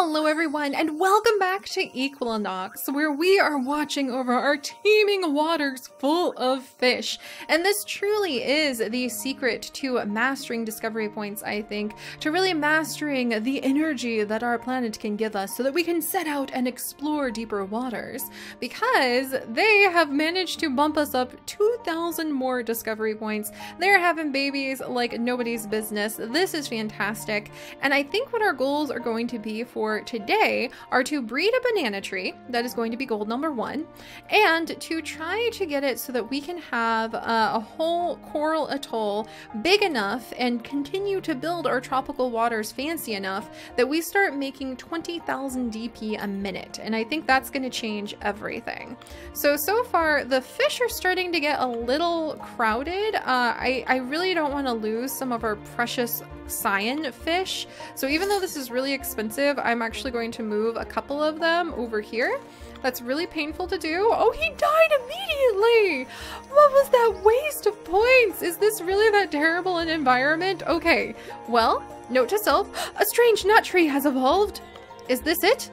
Hello everyone and welcome back to Equilinox where we are watching over our teeming waters full of fish. And this truly is the secret to mastering discovery points I think, to really mastering the energy that our planet can give us so that we can set out and explore deeper waters. Because they have managed to bump us up 2,000 more discovery points. They're having babies like nobody's business. This is fantastic. And I think what our goals are going to be for today are to breed a banana tree, that is going to be goal number one, and to try to get it so that we can have uh, a whole coral atoll big enough and continue to build our tropical waters fancy enough that we start making 20,000 DP a minute. And I think that's going to change everything. So, so far, the fish are starting to get a little crowded. Uh, I, I really don't want to lose some of our precious cyan fish. So even though this is really expensive, I'm actually going to move a couple of them over here. That's really painful to do. Oh, he died immediately! What was that waste of points? Is this really that terrible an environment? Okay, well, note to self, a strange nut tree has evolved. Is this it?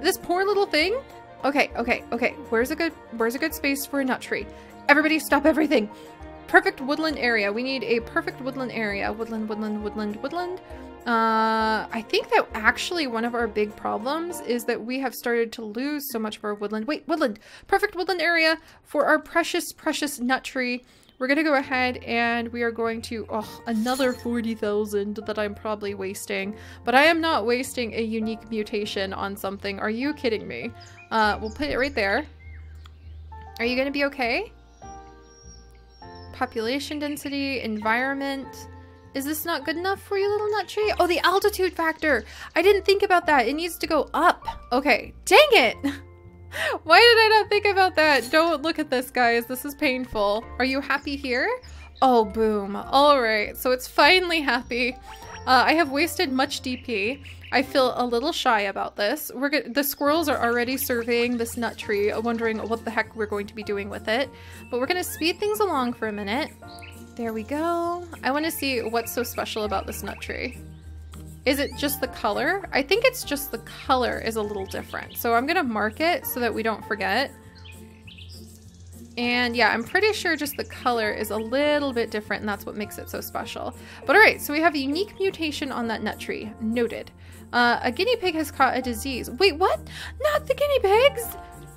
This poor little thing? Okay, okay, okay. Where's a good where's a good space for a nut tree? Everybody stop everything. Perfect woodland area. We need a perfect woodland area. Woodland, woodland, woodland, woodland. Uh, I think that actually one of our big problems is that we have started to lose so much of our woodland. Wait, woodland! Perfect woodland area for our precious, precious nut tree. We're gonna go ahead and we are going to, oh, another 40,000 that I'm probably wasting. But I am not wasting a unique mutation on something. Are you kidding me? Uh, we'll put it right there. Are you gonna be okay? population density, environment. Is this not good enough for you, little nut tree? Oh, the altitude factor. I didn't think about that. It needs to go up. Okay, dang it. Why did I not think about that? Don't look at this, guys. This is painful. Are you happy here? Oh, boom. All right, so it's finally happy. Uh, I have wasted much DP. I feel a little shy about this. We're the squirrels are already surveying this nut tree, wondering what the heck we're going to be doing with it. But we're gonna speed things along for a minute. There we go. I want to see what's so special about this nut tree. Is it just the color? I think it's just the color is a little different. So I'm gonna mark it so that we don't forget. And yeah, I'm pretty sure just the color is a little bit different and that's what makes it so special. But all right, so we have a unique mutation on that nut tree. Noted. Uh, a guinea pig has caught a disease. Wait, what? Not the guinea pigs!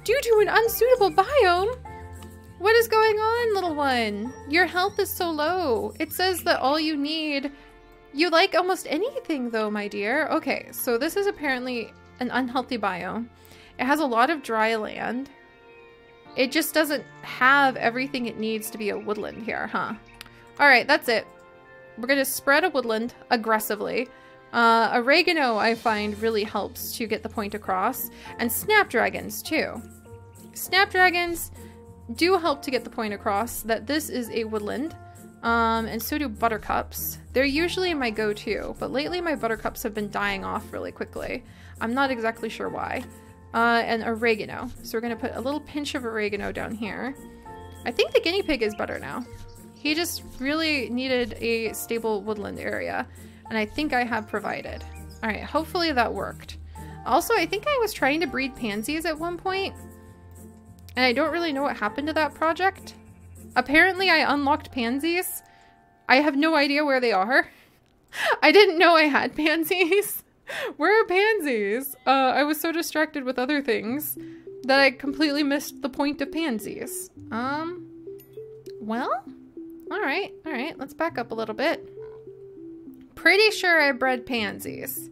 Due to an unsuitable biome? One? Your health is so low. It says that all you need... You like almost anything though, my dear. Okay, so this is apparently an unhealthy biome. It has a lot of dry land. It just doesn't have everything it needs to be a woodland here, huh? Alright, that's it. We're gonna spread a woodland aggressively. Uh, oregano, I find, really helps to get the point across. And snapdragons, too. Snapdragons do help to get the point across that this is a woodland. Um, and so do buttercups. They're usually my go-to, but lately my buttercups have been dying off really quickly. I'm not exactly sure why. Uh, and oregano. So we're to put a little pinch of oregano down here. I think the guinea pig is better now. He just really needed a stable woodland area and I think I have provided. All right, hopefully that worked. Also, I think I was trying to breed pansies at one point, and I don't really know what happened to that project. Apparently, I unlocked pansies. I have no idea where they are. I didn't know I had pansies. where are pansies? Uh, I was so distracted with other things that I completely missed the point of pansies. Um, well, all right, all right, let's back up a little bit. Pretty sure I bred pansies.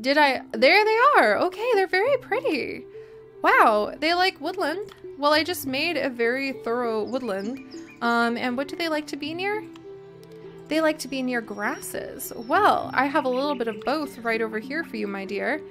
Did I? There they are. Okay, they're very pretty. Wow, they like woodland. Well, I just made a very thorough woodland. Um, and what do they like to be near? They like to be near grasses. Well, I have a little bit of both right over here for you, my dear.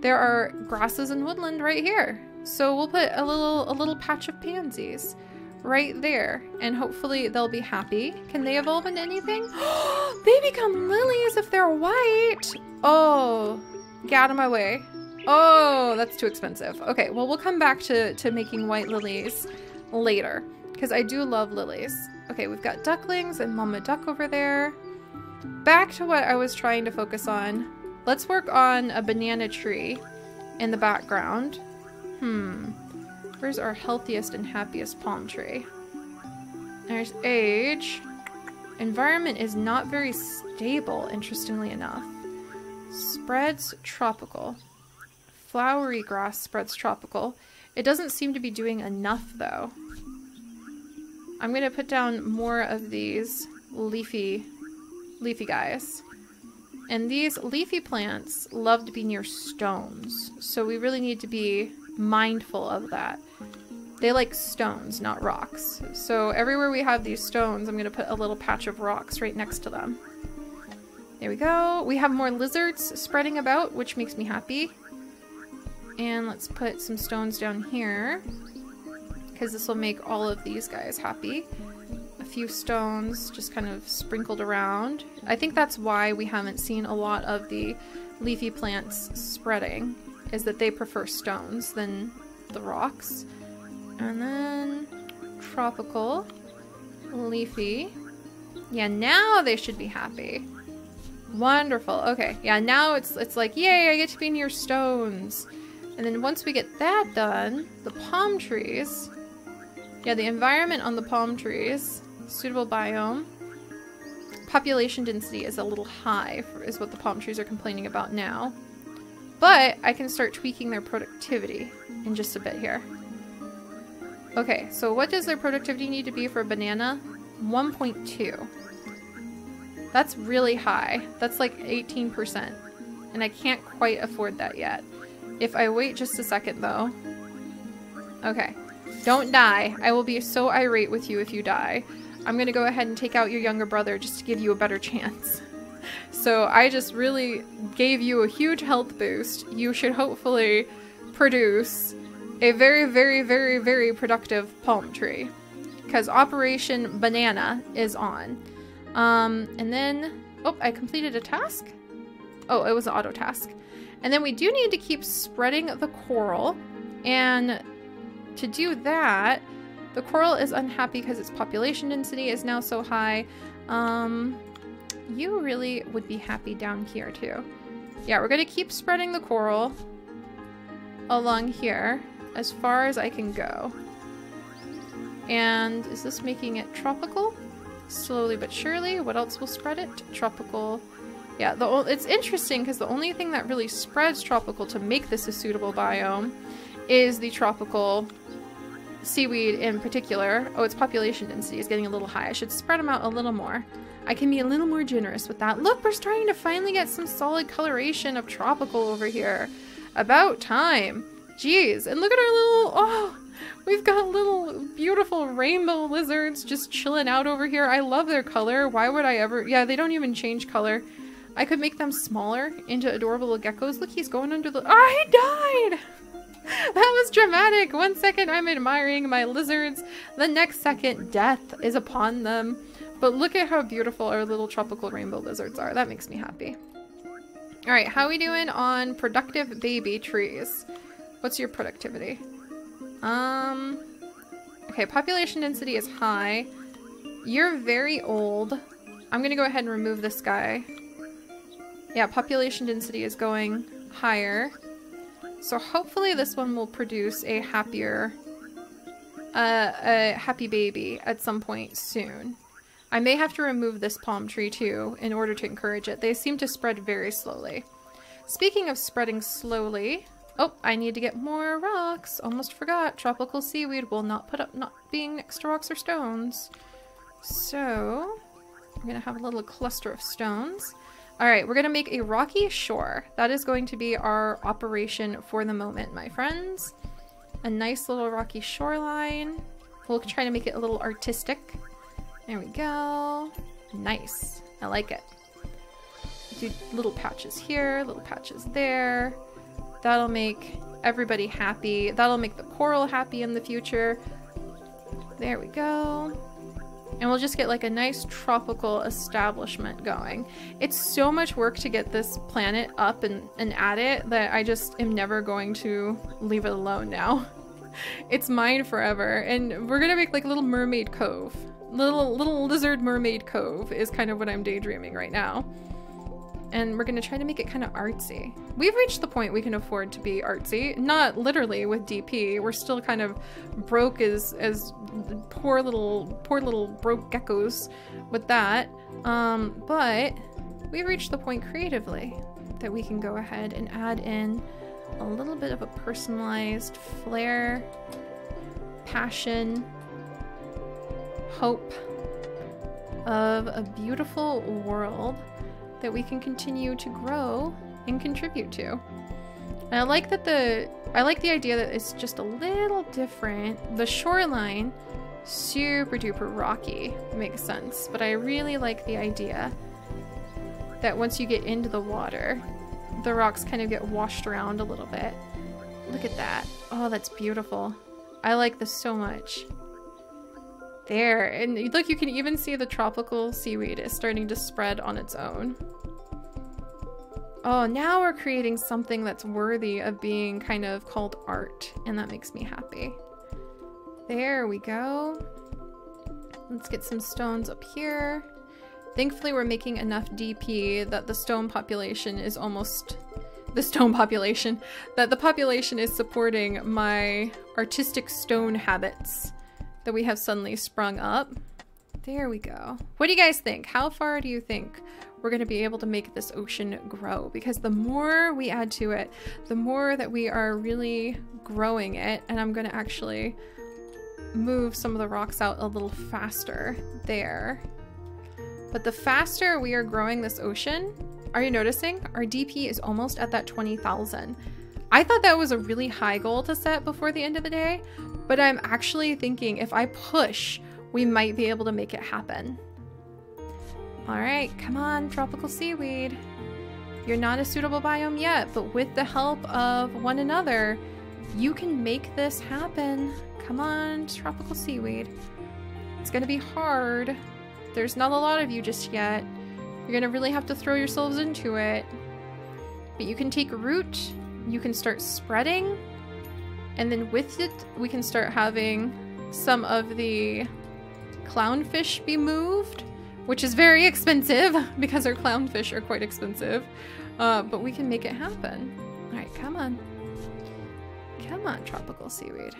There are grasses and woodland right here. So we'll put a little a little patch of pansies right there. And hopefully they'll be happy. Can they evolve into anything? they become lilies if they're white. Oh, get out of my way. Oh, that's too expensive. Okay, well, we'll come back to, to making white lilies later because I do love lilies. Okay, we've got ducklings and mama duck over there. Back to what I was trying to focus on. let's work on a banana tree in the background. Hmm. Where's our healthiest and happiest palm tree? There's age. Environment is not very stable, interestingly enough. Spreads tropical. Flowery grass spreads tropical. It doesn't seem to be doing enough, though. I'm going to put down more of these leafy, leafy guys. And these leafy plants love to be near stones, so we really need to be mindful of that. They like stones, not rocks. So everywhere we have these stones, I'm going to put a little patch of rocks right next to them. There we go. We have more lizards spreading about, which makes me happy. And let's put some stones down here because this will make all of these guys happy. A few stones just kind of sprinkled around. I think that's why we haven't seen a lot of the leafy plants spreading, is that they prefer stones than the rocks. And then tropical, leafy. Yeah, now they should be happy. Wonderful. Okay. Yeah, now it's it's like, yay, I get to be near stones. And then once we get that done, the palm trees. Yeah, the environment on the palm trees, suitable biome. Population density is a little high, is what the palm trees are complaining about now. But I can start tweaking their productivity in just a bit here. Okay, so what does their productivity need to be for a banana? 1.2. That's really high. That's like 18%. And I can't quite afford that yet. If I wait just a second though. Okay. Don't die. I will be so irate with you if you die. I'm gonna go ahead and take out your younger brother just to give you a better chance. So I just really gave you a huge health boost. You should hopefully produce a very, very, very, very productive palm tree. Because Operation Banana is on. Um, and then, oh, I completed a task? Oh, it was an auto task. And then we do need to keep spreading the coral. And to do that, the coral is unhappy because its population density is now so high. Um, you really would be happy down here too. Yeah, we're to keep spreading the coral along here as far as I can go. And is this making it tropical? Slowly but surely. What else will spread it? Tropical. Yeah, the it's interesting because the only thing that really spreads tropical to make this a suitable biome is the tropical seaweed in particular. Oh, its population density is getting a little high. I should spread them out a little more. I can be a little more generous with that. Look, we're starting to finally get some solid coloration of tropical over here. About time. Jeez, and look at our little, oh, we've got little beautiful rainbow lizards just chilling out over here. I love their color. Why would I ever, yeah, they don't even change color. I could make them smaller into adorable little geckos. Look, he's going under the, oh, he died! that was dramatic. One second I'm admiring my lizards, the next second death is upon them. But look at how beautiful our little tropical rainbow lizards are. That makes me happy. Alright, how are we doing on productive baby trees? What's your productivity? Um, okay, population density is high. You're very old. I'm gonna go ahead and remove this guy. Yeah, population density is going higher. So hopefully this one will produce a happier, uh, a happy baby at some point soon. I may have to remove this palm tree too in order to encourage it. They seem to spread very slowly. Speaking of spreading slowly, Oh, I need to get more rocks. Almost forgot. Tropical seaweed will not put up not being next to rocks or stones. So, we're to have a little cluster of stones. Alright, we're going to make a rocky shore. That is going to be our operation for the moment, my friends. A nice little rocky shoreline. We'll try to make it a little artistic. There we go. Nice. I like it. Do little patches here, little patches there. That'll make everybody happy. That'll make the coral happy in the future. There we go. And we'll just get like a nice tropical establishment going. It's so much work to get this planet up and, and at it that I just am never going to leave it alone now. it's mine forever. And we're gonna make like a little mermaid cove. Little little lizard mermaid cove is kind of what I'm daydreaming right now. And we're gonna try to make it kind of artsy. We've reached the point we can afford to be artsy, not literally with DP. We're still kind of broke as as poor little poor little broke geckos with that. Um, but we've reached the point creatively that we can go ahead and add in a little bit of a personalized flair, passion, hope of a beautiful world that we can continue to grow and contribute to. And I like that the I like the idea that it's just a little different. The shoreline super duper rocky makes sense, but I really like the idea that once you get into the water, the rocks kind of get washed around a little bit. Look at that. Oh, that's beautiful. I like this so much. There, and look, you can even see the tropical seaweed is starting to spread on its own. Oh, now we're creating something that's worthy of being kind of called art, and that makes me happy. There we go. Let's get some stones up here. Thankfully, we're making enough DP that the stone population is almost... The stone population. That the population is supporting my artistic stone habits that we have suddenly sprung up. There we go. What do you guys think? How far do you think we're going to be able to make this ocean grow? Because the more we add to it, the more that we are really growing it. And I'm going to actually move some of the rocks out a little faster there. But the faster we are growing this ocean, are you noticing? Our DP is almost at that 20,000. I thought that was a really high goal to set before the end of the day, but I'm actually thinking if I push, we might be able to make it happen. All right, come on, tropical seaweed. You're not a suitable biome yet, but with the help of one another, you can make this happen. Come on, tropical seaweed. It's gonna be hard. There's not a lot of you just yet. You're gonna really have to throw yourselves into it. But you can take root, you can start spreading, and then with it, we can start having some of the clownfish be moved, which is very expensive because our clownfish are quite expensive. Uh, but we can make it happen. All right, come on. Come on, tropical seaweed.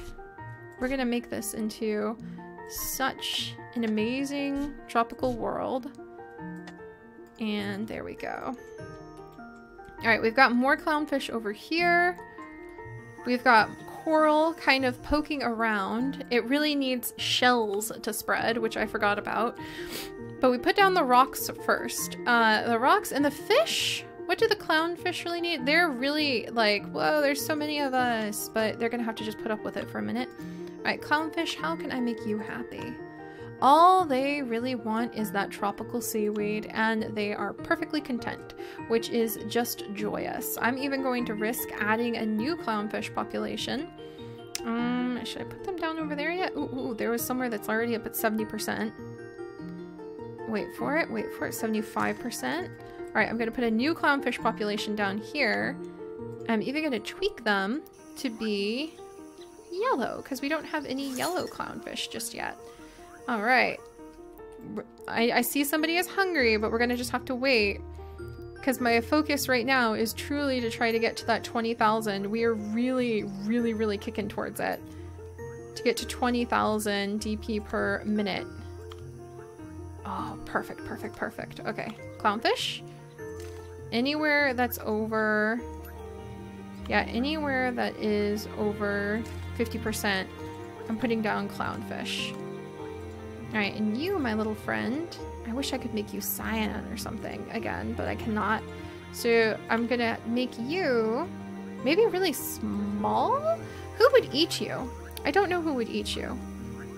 We're gonna make this into such an amazing tropical world. And there we go. All right, we've got more clownfish over here. We've got coral kind of poking around. It really needs shells to spread, which I forgot about. But we put down the rocks first. Uh, the rocks and the fish. What do the clownfish really need? They're really like, whoa, there's so many of us, but they're gonna have to just put up with it for a minute. All right, clownfish, how can I make you happy? All they really want is that tropical seaweed, and they are perfectly content, which is just joyous. I'm even going to risk adding a new clownfish population. Um, should I put them down over there yet? Ooh, ooh, there was somewhere that's already up at 70%. Wait for it, wait for it, 75%. All right, I'm gonna put a new clownfish population down here. I'm even gonna tweak them to be yellow, because we don't have any yellow clownfish just yet. All right. I, I see somebody is hungry, but we're going to just have to wait. Because my focus right now is truly to try to get to that 20,000. We are really, really, really kicking towards it. To get to 20,000 DP per minute. Oh, perfect, perfect, perfect. Okay. Clownfish. Anywhere that's over... Yeah, anywhere that is over 50%, I'm putting down clownfish. Alright, and you, my little friend, I wish I could make you cyan or something again, but I cannot. So I'm gonna make you maybe really small? Who would eat you? I don't know who would eat you.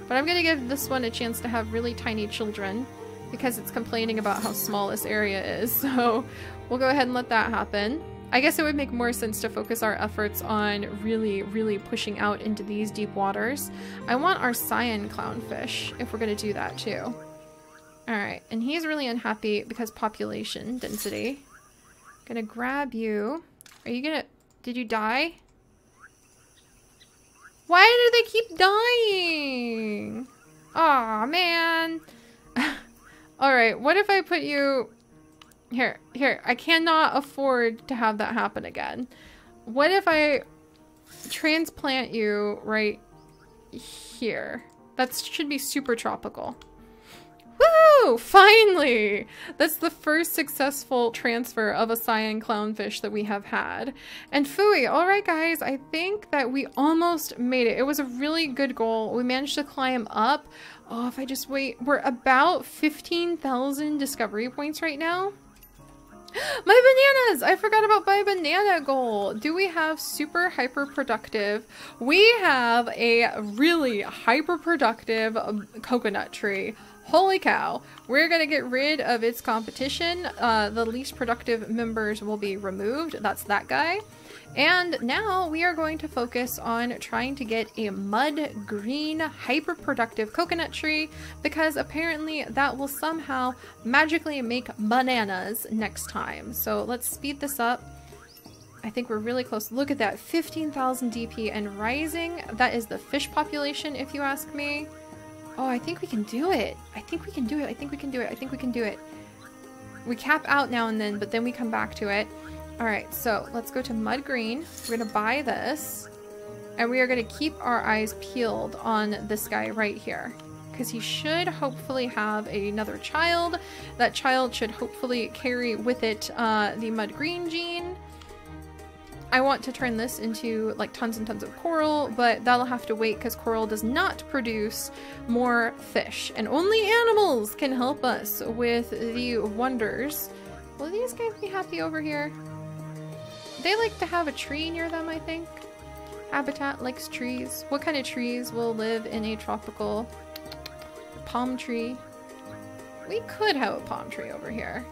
But I'm gonna give this one a chance to have really tiny children because it's complaining about how small this area is. So we'll go ahead and let that happen. I guess it would make more sense to focus our efforts on really, really pushing out into these deep waters. I want our cyan clownfish, if we're going to do that too. Alright, and he's really unhappy because population density. Gonna grab you. Are you gonna... Did you die? Why do they keep dying? Aw, man. Alright, what if I put you Here, here. I cannot afford to have that happen again. What if I transplant you right here? That should be super tropical. Woo! Finally! That's the first successful transfer of a cyan clownfish that we have had. And Fooey, alright guys, I think that we almost made it. It was a really good goal. We managed to climb up. Oh, if I just wait, we're about 15,000 discovery points right now. My bananas! I forgot about my banana goal. Do we have super hyper productive? We have a really hyper productive um, coconut tree. Holy cow. We're to get rid of its competition. Uh, the least productive members will be removed. That's that guy. And now we are going to focus on trying to get a mud green hyper productive coconut tree because apparently that will somehow magically make bananas next time. So let's speed this up. I think we're really close. Look at that, 15,000 DP and rising. That is the fish population if you ask me. Oh, I think we can do it. I think we can do it. I think we can do it. I think we can do it. We cap out now and then, but then we come back to it. All right, so let's go to Mud Green. We're gonna buy this. And we are gonna keep our eyes peeled on this guy right here. Because he should hopefully have another child. That child should hopefully carry with it uh, the Mud Green gene. I want to turn this into like tons and tons of coral, but that'll have to wait because coral does not produce more fish. And only animals can help us with the wonders. Will these guys be happy over here? They like to have a tree near them, I think. Habitat likes trees. What kind of trees will live in a tropical palm tree? We could have a palm tree over here.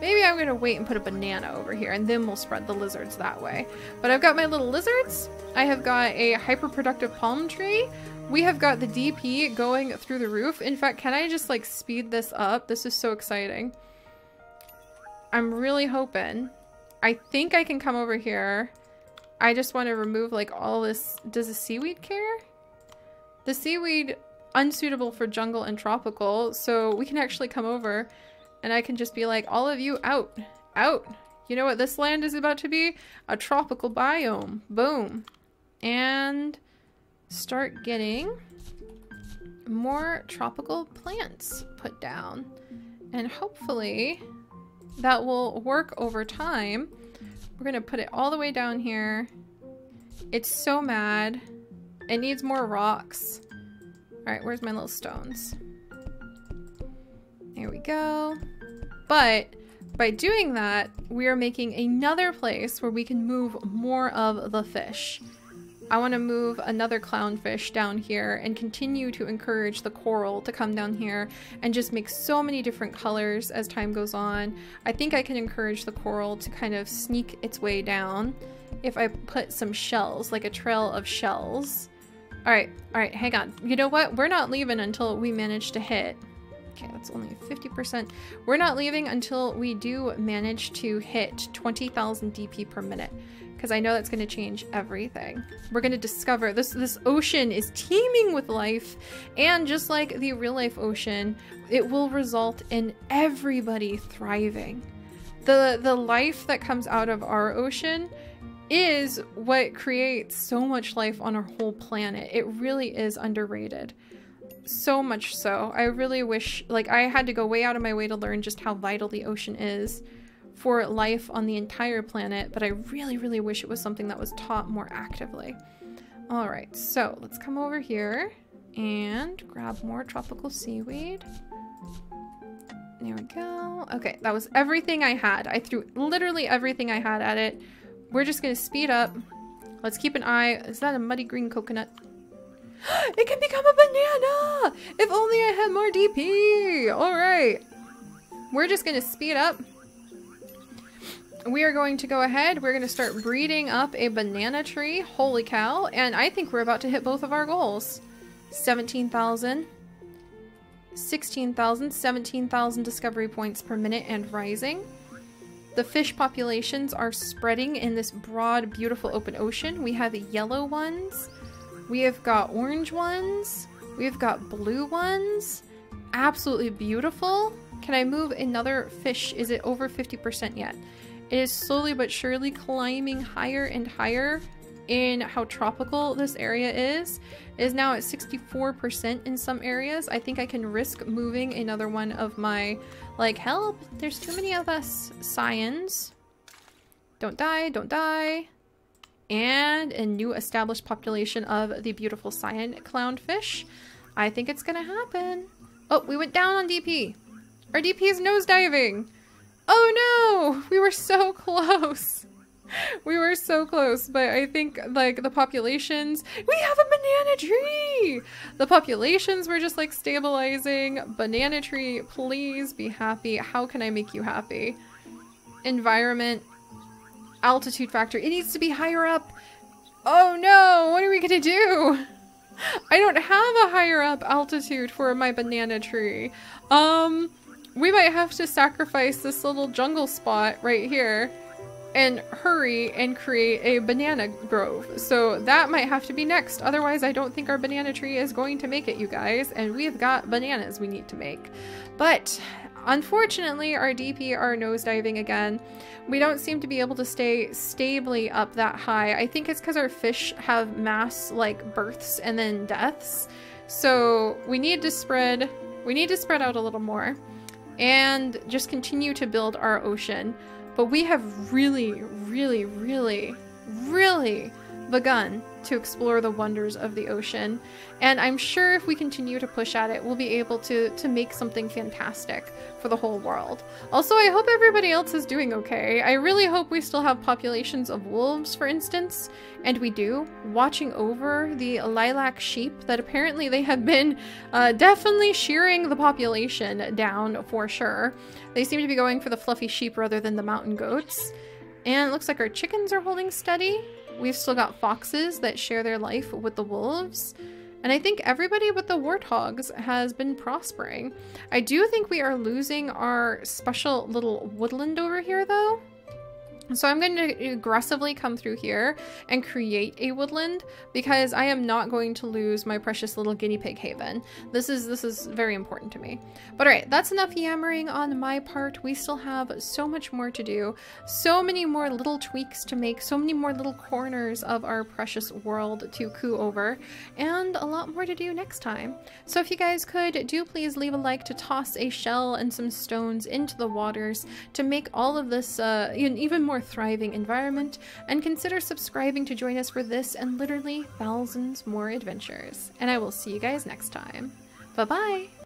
Maybe I'm gonna wait and put a banana over here and then we'll spread the lizards that way. But I've got my little lizards. I have got a hyper-productive palm tree. We have got the DP going through the roof. In fact, can I just like speed this up? This is so exciting. I'm really hoping. I think I can come over here. I just want to remove like all this. Does the seaweed care? The seaweed unsuitable for jungle and tropical. So we can actually come over and I can just be like, all of you out, out. You know what this land is about to be? A tropical biome. Boom. And start getting more tropical plants put down. And hopefully that will work over time. We're to put it all the way down here. It's so mad. It needs more rocks. All right, where's my little stones? There we go. But by doing that, we are making another place where we can move more of the fish. I want to move another clownfish down here and continue to encourage the coral to come down here and just make so many different colors as time goes on. I think I can encourage the coral to kind of sneak its way down if I put some shells, like a trail of shells. Alright, alright, hang on. You know what? We're not leaving until we manage to hit Okay, that's only 50%. We're not leaving until we do manage to hit 20,000 DP per minute because I know that's going to change everything. We're going to discover this this ocean is teeming with life and just like the real life ocean, it will result in everybody thriving. The the life that comes out of our ocean is what creates so much life on our whole planet. It really is underrated so much so. I really wish, like, I had to go way out of my way to learn just how vital the ocean is for life on the entire planet, but I really, really wish it was something that was taught more actively. All right, so let's come over here and grab more tropical seaweed. There we go. Okay, that was everything I had. I threw literally everything I had at it. We're just gonna speed up. Let's keep an eye. Is that a muddy green coconut? it can become a banana! If only I had more DP! Alright. We're just gonna speed up. We are going to go ahead. We're going to start breeding up a banana tree. Holy cow. And I think we're about to hit both of our goals. 17,000. 16,000, 17,000 discovery points per minute and rising. The fish populations are spreading in this broad, beautiful open ocean. We have yellow ones. We have got orange ones. We've got blue ones. Absolutely beautiful. Can I move another fish? Is it over 50% yet? It is slowly but surely climbing higher and higher in how tropical this area is. It is now at 64% in some areas. I think I can risk moving another one of my, like, help, there's too many of us cyans. Don't die, don't die. And a new established population of the beautiful cyan clownfish. I think it's gonna happen. Oh, we went down on DP. Our DP is nosediving. Oh no! We were so close. We were so close, but I think like the populations, we have a banana tree! The populations were just like stabilizing. Banana tree, please be happy. How can I make you happy? Environment, altitude factor. It needs to be higher up. Oh no, what are we gonna do? I don't have a higher up altitude for my banana tree. Um, we might have to sacrifice this little jungle spot right here and hurry and create a banana grove. So that might have to be next. Otherwise, I don't think our banana tree is going to make it, you guys. And we've got bananas we need to make. But unfortunately, our DP are nosediving again. We don't seem to be able to stay stably up that high. I think it's because our fish have mass like births and then deaths. So we need to spread, we need to spread out a little more and just continue to build our ocean. But we have really, really, really, really begun to explore the wonders of the ocean. And I'm sure if we continue to push at it, we'll be able to, to make something fantastic for the whole world. Also, I hope everybody else is doing okay. I really hope we still have populations of wolves, for instance, and we do, watching over the lilac sheep that apparently they have been uh, definitely shearing the population down for sure. They seem to be going for the fluffy sheep rather than the mountain goats. And it looks like our chickens are holding steady. We've still got foxes that share their life with the wolves. And I think everybody with the warthogs has been prospering. I do think we are losing our special little woodland over here though. So I'm going to aggressively come through here and create a woodland because I am not going to lose my precious little guinea pig haven. This is this is very important to me. But all right, that's enough yammering on my part. We still have so much more to do. So many more little tweaks to make, so many more little corners of our precious world to coo over, and a lot more to do next time. So if you guys could, do please leave a like to toss a shell and some stones into the waters to make all of this uh, even more thriving environment, and consider subscribing to join us for this and literally thousands more adventures. And I will see you guys next time. Bye bye!